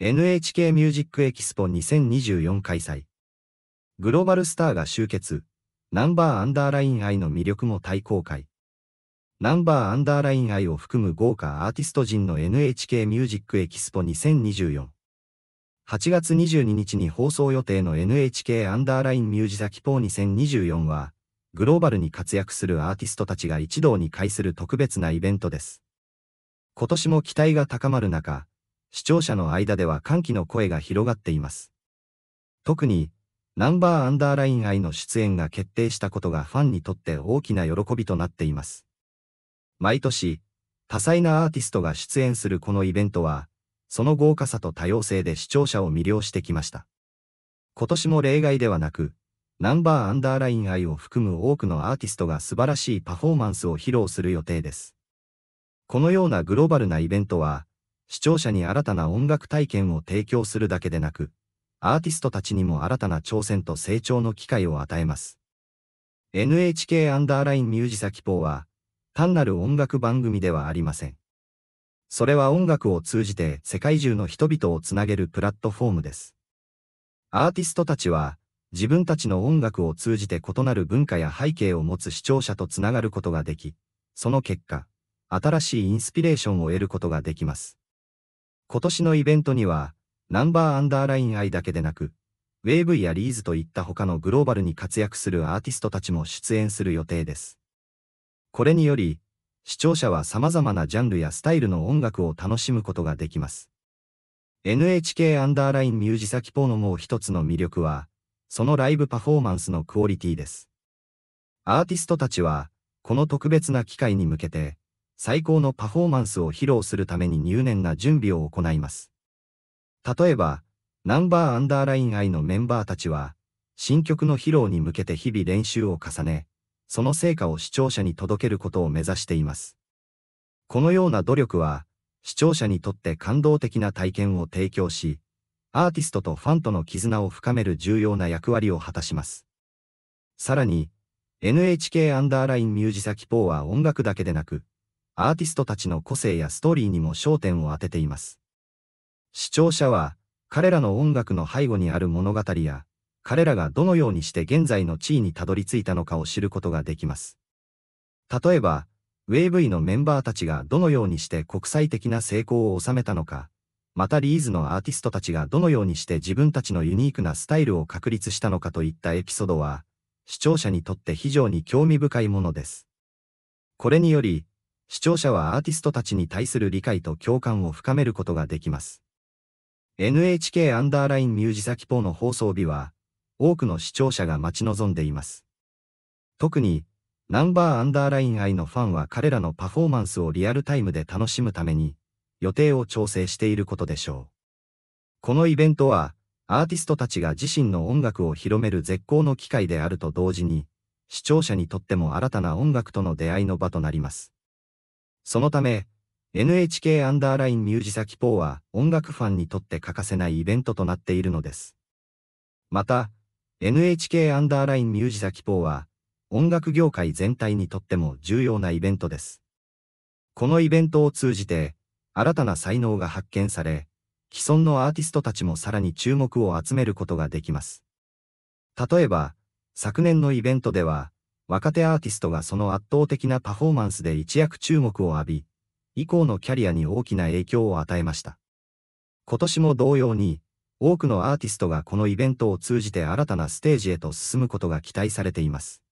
NHK ミュージックエキスポ2024開催。グローバルスターが集結。ナンバーアンダーライン愛の魅力も大公開。ナンバーアンダーライン愛を含む豪華アーティスト陣の NHK ミュージックエキスポ2024。8月22日に放送予定の NHK アンダーラインミュージザキポー2024は、グローバルに活躍するアーティストたちが一堂に会する特別なイベントです。今年も期待が高まる中、視聴者の間では歓喜の声が広がっています。特に、ナンバーアンダーライン愛の出演が決定したことがファンにとって大きな喜びとなっています。毎年、多彩なアーティストが出演するこのイベントは、その豪華さと多様性で視聴者を魅了してきました。今年も例外ではなく、ナンバーアンダーライン愛を含む多くのアーティストが素晴らしいパフォーマンスを披露する予定です。このようなグローバルなイベントは、視聴者に新たな音楽体験を提供するだけでなく、アーティストたちにも新たな挑戦と成長の機会を与えます。NHK アンダーラインミュージサキポーは、単なる音楽番組ではありません。それは音楽を通じて世界中の人々をつなげるプラットフォームです。アーティストたちは、自分たちの音楽を通じて異なる文化や背景を持つ視聴者とつながることができ、その結果、新しいインスピレーションを得ることができます。今年のイベントには、ナンバーアンダーライン愛だけでなく、ウェーブやリーズといった他のグローバルに活躍するアーティストたちも出演する予定です。これにより、視聴者は様々なジャンルやスタイルの音楽を楽しむことができます。NHK アンダーラインミュージサキポーのもう一つの魅力は、そのライブパフォーマンスのクオリティです。アーティストたちは、この特別な機会に向けて、最高のパフォーマンスを披露するために入念な準備を行います。例えば、ナンバーアンダーライン愛のメンバーたちは、新曲の披露に向けて日々練習を重ね、その成果を視聴者に届けることを目指しています。このような努力は、視聴者にとって感動的な体験を提供し、アーティストとファンとの絆を深める重要な役割を果たします。さらに、NHK アンダーラインミュージサキポーは音楽だけでなく、アーティストたちの個性やストーリーにも焦点を当てています。視聴者は、彼らの音楽の背後にある物語や、彼らがどのようにして現在の地位にたどり着いたのかを知ることができます。例えば、ウェーブイのメンバーたちがどのようにして国際的な成功を収めたのか、またリーズのアーティストたちがどのようにして自分たちのユニークなスタイルを確立したのかといったエピソードは、視聴者にとって非常に興味深いものです。これにより、視聴者はアーティストたちに対する理解と共感を深めることができます。NHK アンダーラインミュージサキポーの放送日は、多くの視聴者が待ち望んでいます。特に、ナンバーアンダーライン愛のファンは彼らのパフォーマンスをリアルタイムで楽しむために、予定を調整していることでしょう。このイベントは、アーティストたちが自身の音楽を広める絶好の機会であると同時に、視聴者にとっても新たな音楽との出会いの場となります。そのため、NHK アンダーラインミュージサキポーは音楽ファンにとって欠かせないイベントとなっているのです。また、NHK アンダーラインミュージサキポーは音楽業界全体にとっても重要なイベントです。このイベントを通じて、新たな才能が発見され、既存のアーティストたちもさらに注目を集めることができます。例えば、昨年のイベントでは、若手アーティストがその圧倒的なパフォーマンスで一躍注目を浴び、以降のキャリアに大きな影響を与えました。今年も同様に、多くのアーティストがこのイベントを通じて新たなステージへと進むことが期待されています。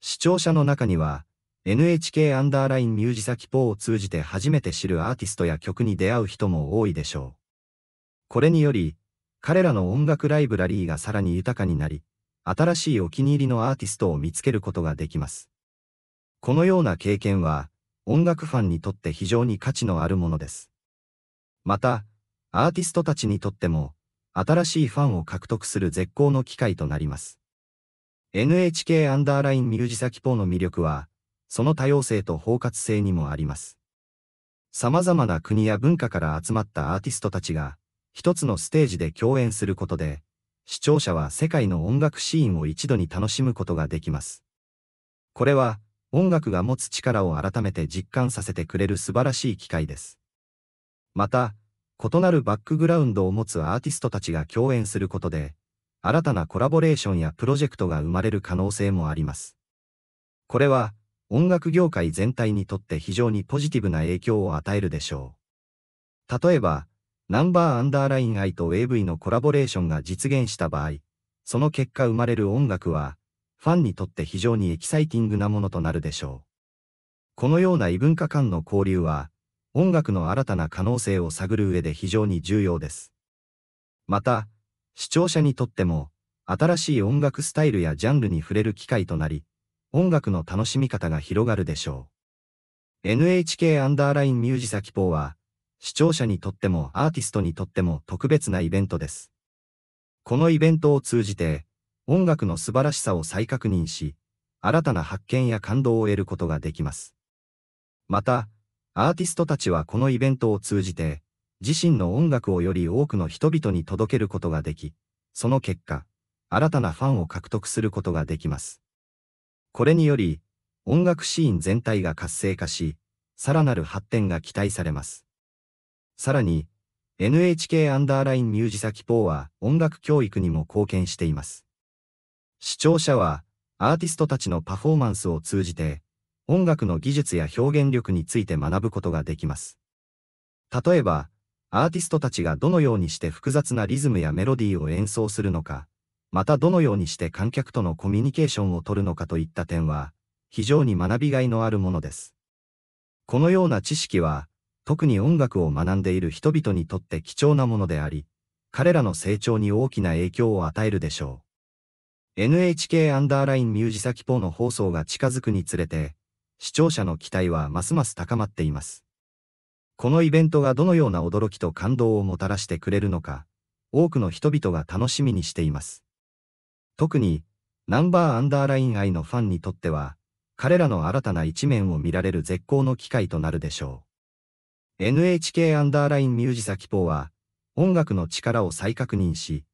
視聴者の中には、NHK アンダーラインミュージサキポーを通じて初めて知るアーティストや曲に出会う人も多いでしょう。これにより、彼らの音楽ライブラリーがさらに豊かになり、新しいお気に入りのアーティストを見つけることができます。このような経験は、音楽ファンにとって非常に価値のあるものです。また、アーティストたちにとっても、新しいファンを獲得する絶好の機会となります。NHK アンダーラインミュージサキポーの魅力は、その多様性と包括性にもあります。様々な国や文化から集まったアーティストたちが、一つのステージで共演することで、視聴者は世界の音楽シーンを一度に楽しむことができます。これは、音楽が持つ力を改めて実感させてくれる素晴らしい機会です。また、異なるバックグラウンドを持つアーティストたちが共演することで、新たなコラボレーションやプロジェクトが生まれる可能性もあります。これは、音楽業界全体にとって非常にポジティブな影響を与えるでしょう。例えば、ナンバーアンダーライン I と AV のコラボレーションが実現した場合、その結果生まれる音楽は、ファンにとって非常にエキサイティングなものとなるでしょう。このような異文化間の交流は、音楽の新たな可能性を探る上で非常に重要です。また、視聴者にとっても、新しい音楽スタイルやジャンルに触れる機会となり、音楽の楽しみ方が広がるでしょう。NHK アンダーラインミュージサキポーは、視聴者にとってもアーティストにとっても特別なイベントです。このイベントを通じて、音楽の素晴らしさを再確認し、新たな発見や感動を得ることができます。また、アーティストたちはこのイベントを通じて、自身の音楽をより多くの人々に届けることができ、その結果、新たなファンを獲得することができます。これにより、音楽シーン全体が活性化し、さらなる発展が期待されます。さらに、NHK アンダーラインミュージサキポーは音楽教育にも貢献しています。視聴者は、アーティストたちのパフォーマンスを通じて、音楽の技術や表現力について学ぶことができます。例えば、アーティストたちがどのようにして複雑なリズムやメロディーを演奏するのか、またどのようにして観客とのコミュニケーションを取るのかといった点は、非常に学びがいのあるものです。このような知識は、特に音楽を学んでいる人々にとって貴重なものであり、彼らの成長に大きな影響を与えるでしょう。NHK アンダーラインミュージサキポーの放送が近づくにつれて、視聴者の期待はますます高まっています。このイベントがどのような驚きと感動をもたらしてくれるのか、多くの人々が楽しみにしています。特に、ナンバーアンダーライン愛のファンにとっては、彼らの新たな一面を見られる絶好の機会となるでしょう。NHK アンダーラインミュージサキポーは、音楽の力を再確認し、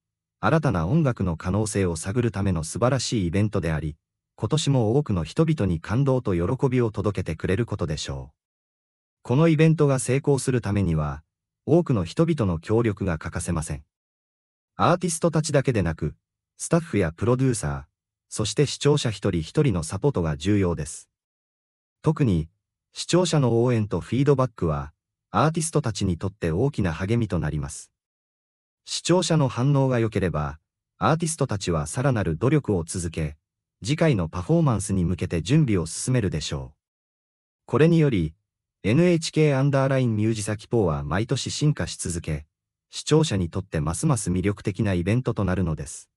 新たな音楽の可能性を探るための素晴らしいイベントであり、今年も多くの人々に感動と喜びを届けてくれることでしょう。このイベントが成功するためには、多くの人々の協力が欠かせません。アーティストたちだけでなく、スタッフやプロデューサー、そして視聴者一人一人のサポートが重要です。特に、視聴者の応援とフィードバックは、アーティストたちにとって大きな励みとなります。視聴者の反応が良ければ、アーティストたちはさらなる努力を続け、次回のパフォーマンスに向けて準備を進めるでしょう。これにより、NHK アンダーラインミュージサキポーは毎年進化し続け、視聴者にとってますます魅力的なイベントとなるのです。